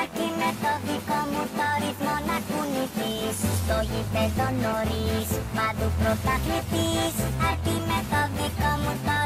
Αρκεί με το δικό μου το ρυθμό να κουνηθείς. Στο γήπεδο νωρίς Παντού πρωταθλητής. Αρκεί με το δικό μου το